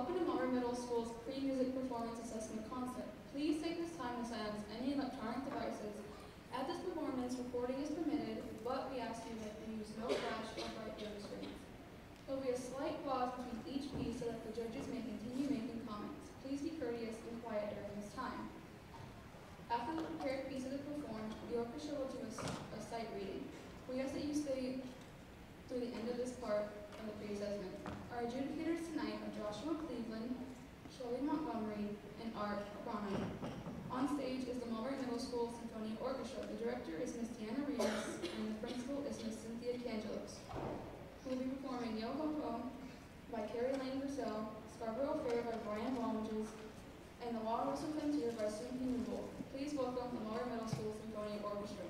Welcome to Mulberry Middle School's pre-music performance assessment concept. Please take this time to silence any electronic devices. At this performance, recording is permitted, but we ask you that you use no flash or bright video screens. There will be a slight pause between each piece so that the judges may continue making comments. Please be courteous and quiet during this time. After the prepared pieces are performed, the orchestra will do a sight reading. We ask that you stay through the end of this part of the pre-assessment. Our adjudicators tonight are Joshua Cleveland, Shirley Montgomery, and Art Cronin. On stage is the Mulberry Middle School Sinfonia Orchestra. The director is Miss Deanna Rivas, and the principal is Miss Cynthia Cangelos. We'll be performing Yo Ho Ho by Carrie Lane Gruselle, Scarborough Fair by Brian Balmages, and The Wild Western Frontier by Soon Hee Newbold. Please welcome the Mulberry Middle School Sinfonia Orchestra.